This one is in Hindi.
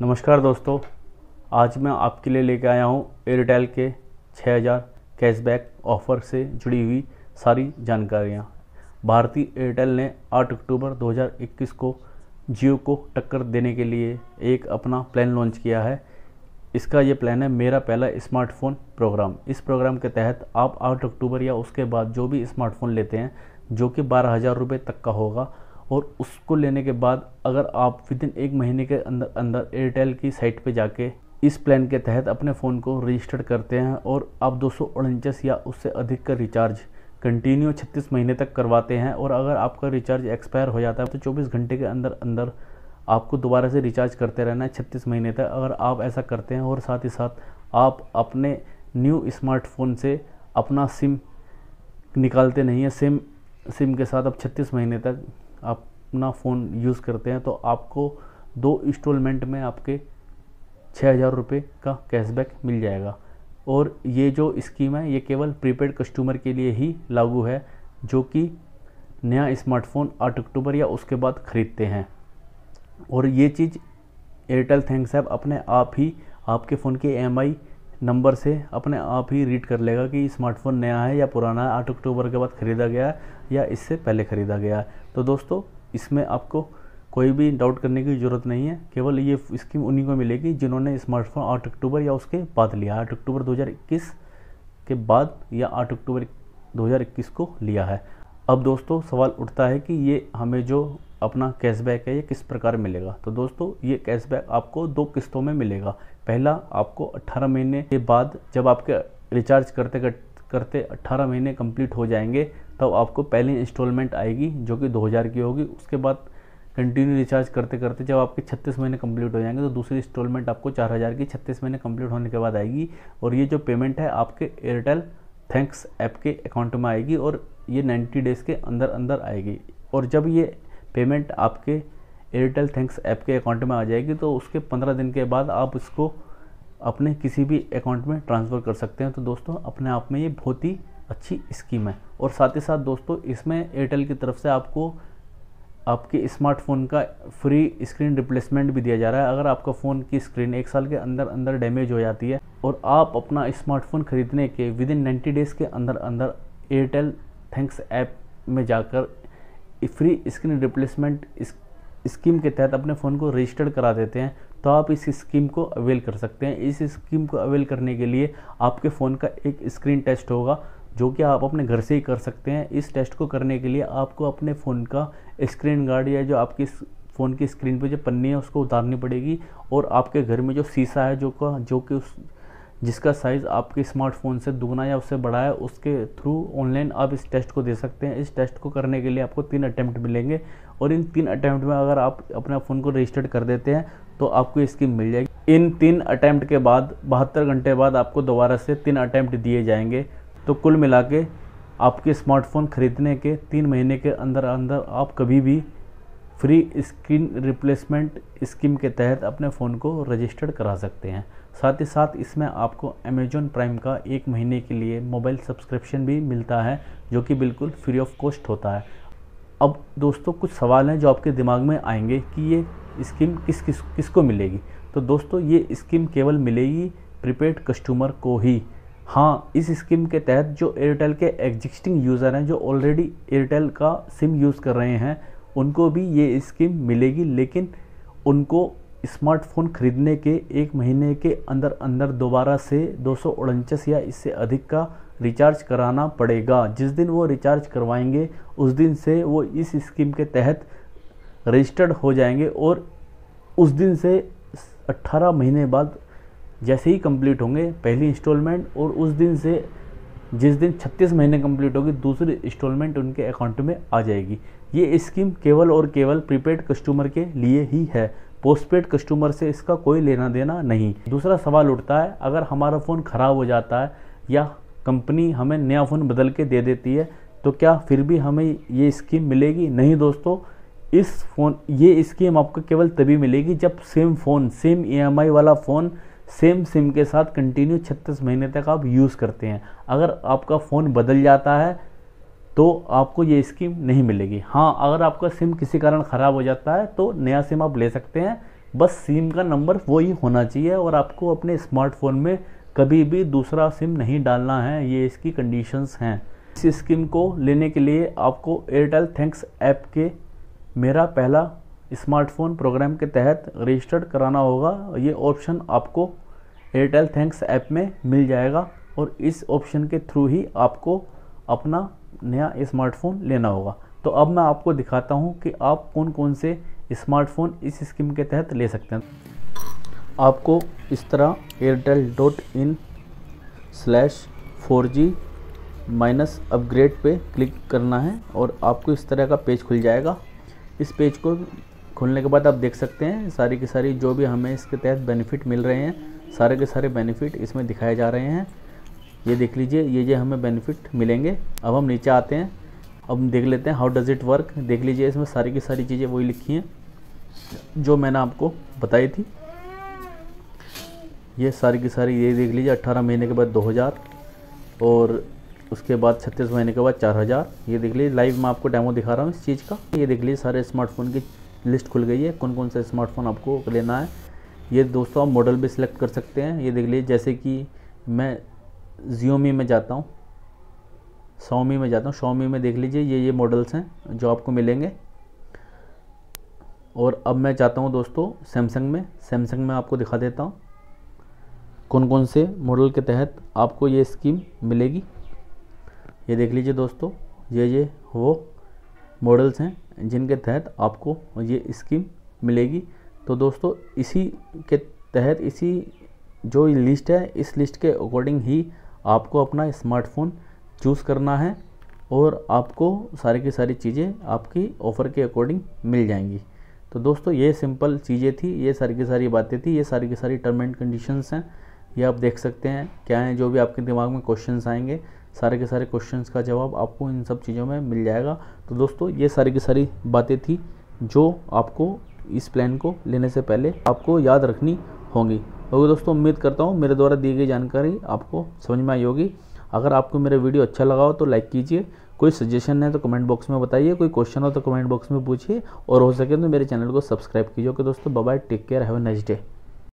नमस्कार दोस्तों, आज मैं आपके लिए लेके आया हूँ एयरटेल के 6000 कैशबैक ऑफ़र से जुड़ी हुई सारी जानकारियाँ। भारतीय एयरटेल ने 8 अक्टूबर 2021 को जियो को टक्कर देने के लिए एक अपना प्लान लॉन्च किया है। इसका ये प्लान है मेरा पहला स्मार्टफ़ोन प्रोग्राम इस प्रोग्राम के तहत आप 8 अक्टूबर या उसके बाद जो भी स्मार्टफ़ोन लेते हैं, जो कि बारह हज़ार रुपये तक का होगा और उसको लेने के बाद अगर आप विद इन एक महीने के अंदर अंदर एयरटेल की साइट पे जाके इस प्लान के तहत अपने फ़ोन को रजिस्टर्ड करते हैं और आप दो सौ उनचास या उससे अधिक का रिचार्ज कंटिन्यू 36 महीने तक करवाते हैं और अगर आपका रिचार्ज एक्सपायर हो जाता है तो 24 घंटे के अंदर अंदर आपको दोबारा से रिचार्ज करते रहना है छत्तीस महीने तक। अगर आप ऐसा करते हैं और साथ ही साथ आप अपने न्यू स्मार्टफ़ोन से अपना सिम निकालते नहीं हैं सिम सिम के साथ आप छत्तीस महीने तक अपना फ़ोन यूज़ करते हैं तो आपको दो इंस्टॉलमेंट में आपके छः हज़ार रुपये का कैशबैक मिल जाएगा। और ये जो स्कीम है, ये केवल प्रीपेड कस्टमर के लिए ही लागू है, जो कि नया स्मार्टफ़ोन आठ अक्टूबर या उसके बाद ख़रीदते हैं। और ये चीज़ एयरटेल थैंक्स ऐप अपने आप ही आपके फ़ोन के ई नंबर से अपने आप ही रीड कर लेगा कि स्मार्टफ़ोन नया है या पुराना है, आठ अक्टूबर के बाद ख़रीदा गया है या इससे पहले ख़रीदा गया। है तो दोस्तों, इसमें आपको कोई भी डाउट करने की ज़रूरत नहीं है। केवल ये स्कीम उन्हीं को मिलेगी जिन्होंने स्मार्टफ़ोन आठ अक्टूबर या उसके बाद लिया। आठ अक्टूबर 2021 के बाद या आठ अक्टूबर 2021 को लिया है। अब दोस्तों, सवाल उठता है कि ये हमें जो अपना कैशबैक है, ये किस प्रकार मिलेगा? तो दोस्तों, ये कैशबैक आपको दो किस्तों में मिलेगा। पहला आपको 18 महीने के बाद जब आपके रिचार्ज करते करते 18 महीने कंप्लीट हो जाएँगे, तब आपको पहली इंस्टॉलमेंट आएगी जो कि 2000 की होगी। उसके बाद कंटिन्यू रिचार्ज करते करते जब आपके 36 महीने कंप्लीट हो जाएँगे तो दूसरी इंस्टॉलमेंट आपको 4000 की 36 महीने कंप्लीट होने के बाद आएगी। और ये जो पेमेंट है आपके एयरटेल थैंक्स ऐप के अकाउंट में आएगी और ये 90 डेज़ के अंदर अंदर आएगी। और जब ये पेमेंट आपके एयरटेल थैंक्स ऐप के अकाउंट में आ जाएगी तो उसके पंद्रह दिन के बाद आप इसको अपने किसी भी अकाउंट में ट्रांसफ़र कर सकते हैं। तो दोस्तों, अपने आप में ये बहुत ही अच्छी स्कीम है। और साथ ही साथ दोस्तों, इसमें एयरटेल की तरफ़ से आपको आपके स्मार्टफ़ोन का फ्री स्क्रीन रिप्लेसमेंट भी दिया जा रहा है। अगर आपका फ़ोन की स्क्रीन एक साल के अंदर अंदर डैमेज हो जाती है और आप अपना स्मार्टफ़ोन खरीदने के विद इन नाइन्टी डेज़ के अंदर अंदर एयरटेल थैंक्स ऐप में जाकर फ्री स्क्रीन रिप्लेसमेंट स्कीम के तहत अपने फ़ोन को रजिस्टर्ड करा देते हैं। तो आप इस स्कीम को अवेल कर सकते हैं। इस स्कीम को अवेल करने के लिए आपके फ़ोन का एक स्क्रीन टेस्ट होगा, जो कि आप अपने घर से ही कर सकते हैं। इस टेस्ट को करने के लिए आपको अपने फ़ोन का स्क्रीन गार्ड या जो आपकी फ़ोन की स्क्रीन पर जो पन्नी है, उसको उतारनी पड़ेगी और आपके घर में जो शीशा है, जो का, जो कि उस जिसका साइज़ आपके स्मार्टफ़ोन से दुगना या उससे बड़ा है, उसके थ्रू ऑनलाइन आप इस टेस्ट को दे सकते हैं। इस टेस्ट को करने के लिए आपको तीन अटैम्प्ट मिलेंगे और इन तीन अटैम्प्ट में अगर आप अपना फ़ोन को रजिस्टर्ड कर देते हैं तो आपको ये स्कीम मिल जाएगी। इन तीन अटैम्प्ट के बाद, बहत्तर घंटे बाद आपको दोबारा से तीन अटैम्प्ट दिए जाएँगे। तो कुल मिला के आपके स्मार्टफ़ोन ख़रीदने के तीन महीने के अंदर अंदर आप कभी भी फ्री स्क्रीन रिप्लेसमेंट स्कीम के तहत अपने फ़ोन को रजिस्टर्ड करा सकते हैं। साथ ही साथ इसमें आपको अमेजोन प्राइम का एक महीने के लिए मोबाइल सब्सक्रिप्शन भी मिलता है, जो कि बिल्कुल फ्री ऑफ़ कॉस्ट होता है। अब दोस्तों, कुछ सवाल हैं जो आपके दिमाग में आएँगे कि ये स्कीम किस किस, किसको मिलेगी? तो दोस्तों, ये स्कीम केवल मिलेगी प्रीपेड कस्टमर को ही। हाँ इस स्कीम के तहत जो एयरटेल के एग्जिस्टिंग यूज़र हैं, जो ऑलरेडी एयरटेल का सिम यूज़ कर रहे हैं उनको भी ये स्कीम मिलेगी, लेकिन उनको स्मार्टफ़ोन खरीदने के एक महीने के अंदर अंदर दोबारा से दो सौ उनचास या इससे अधिक का रिचार्ज कराना पड़ेगा। जिस दिन वो रिचार्ज करवाएँगे, उस दिन से वो इस स्कीम के तहत रजिस्टर्ड हो जाएँगे और उस दिन से 18 महीने बाद जैसे ही कंप्लीट होंगे पहली इंस्टॉलमेंट और उस दिन से जिस दिन 36 महीने कंप्लीट होगी, दूसरी इंस्टॉलमेंट उनके अकाउंट में आ जाएगी। ये स्कीम केवल और केवल प्रीपेड कस्टमर के लिए ही है। पोस्टपेड कस्टमर से इसका कोई लेना देना नहीं। दूसरा सवाल उठता है, अगर हमारा फ़ोन ख़राब हो जाता है या कंपनी हमें नया फ़ोन बदल के दे देती है तो क्या फिर भी हमें ये स्कीम मिलेगी? नहीं दोस्तों, इस फ़ोन, ये स्कीम आपको केवल तभी मिलेगी जब सेम फ़ोन सेम ईएमआई वाला फ़ोन सेम सिम के साथ कंटिन्यू छत्तीस महीने तक आप यूज़ करते हैं। अगर आपका फ़ोन बदल जाता है तो आपको ये स्कीम नहीं मिलेगी। हाँ अगर आपका सिम किसी कारण ख़राब हो जाता है तो नया सिम आप ले सकते हैं। बस सिम का नंबर वही होना चाहिए और आपको अपने स्मार्टफ़ोन में कभी भी दूसरा सिम नहीं डालना है। ये इसकी कंडीशंस हैं। इस स्कीम को लेने के लिए आपको एयरटेल थैंक्स ऐप के मेरा पहला स्मार्टफ़ोन प्रोग्राम के तहत रजिस्टर्ड कराना होगा। ये ऑप्शन आपको एयरटेल थैंक्स ऐप में मिल जाएगा और इस ऑप्शन के थ्रू ही आपको अपना नया स्मार्टफ़ोन लेना होगा। तो अब मैं आपको दिखाता हूँ कि आप कौन कौन से स्मार्टफ़ोन इस स्कीम के तहत ले सकते हैं। आपको इस तरह Airtel dot in slash four G minus upgrade पे क्लिक करना है और आपको इस तरह का पेज खुल जाएगा। इस पेज को खुलने के बाद आप देख सकते हैं सारी की सारी जो भी हमें इसके तहत बेनिफिट मिल रहे हैं, सारे के सारे बेनिफिट इसमें दिखाए जा रहे हैं। ये देख लीजिए, ये जो हमें बेनिफिट मिलेंगे, अब हम नीचे आते हैं, अब देख लेते हैं हाउ डज़ इट वर्क देख लीजिए, इसमें सारी की सारी चीज़ें वही लिखी हैं, जो मैंने आपको बताई थी। ये सारी की सारी, ये देख लीजिए 18 महीने के बाद 2000 और उसके बाद 36 महीने के बाद 4000 ये देख लीजिए लाइव मैं आपको डेमो दिखा रहा हूँ इस चीज़ का। ये देख लीजिए, सारे स्मार्टफ़ोन की लिस्ट खुल गई है कौन कौन सा स्मार्टफ़ोन आपको लेना है। ये दोस्तों आप मॉडल भी सिलेक्ट कर सकते हैं। ये देख लीजिए, जैसे कि मैं जियोमी में जाता हूँ। सोमी में जाता हूँ। शोमी में देख लीजिए, ये ये मॉडल्स हैं जो आपको मिलेंगे। और अब मैं चाहता हूँ दोस्तों सैमसंग में। सैमसंग में आपको दिखा देता हूँ। कौन कौन से मॉडल के तहत आपको ये स्कीम मिलेगी। ये देख लीजिए दोस्तों, ये ये, वो मॉडल्स हैं जिनके तहत आपको ये स्कीम मिलेगी। तो दोस्तों इसी के तहत इसी जो लिस्ट है, इस लिस्ट के अकॉर्डिंग ही आपको अपना स्मार्टफ़ोन चूज़ करना है और आपको सारी की सारी चीज़ें आपकी ऑफ़र के अकॉर्डिंग मिल जाएँगी। तो दोस्तों, ये सिंपल चीज़ें थी, ये सारी की सारी बातें थी, ये सारी की सारी टर्म एंड कंडीशंस हैं। ये आप देख सकते हैं, क्या हैं, जो भी आपके दिमाग में क्वेश्चंस आएँगे, सारे के सारे क्वेश्चंस का जवाब आपको इन सब चीज़ों में मिल जाएगा। तो दोस्तों, ये सारी की सारी बातें थी जो आपको इस प्लान को लेने से पहले आपको याद रखनी होंगी। ओके दोस्तों, उम्मीद करता हूँ मेरे द्वारा दी गई जानकारी आपको समझ में आई होगी। अगर आपको मेरा वीडियो अच्छा लगा हो तो लाइक कीजिए। कोई सजेशन है तो कमेंट बॉक्स में बताइए। कोई क्वेश्चन हो तो कमेंट बॉक्स में पूछिए। और हो सके तो मेरे चैनल को सब्सक्राइब कीजिए। ओके दोस्तों bye take care have nice day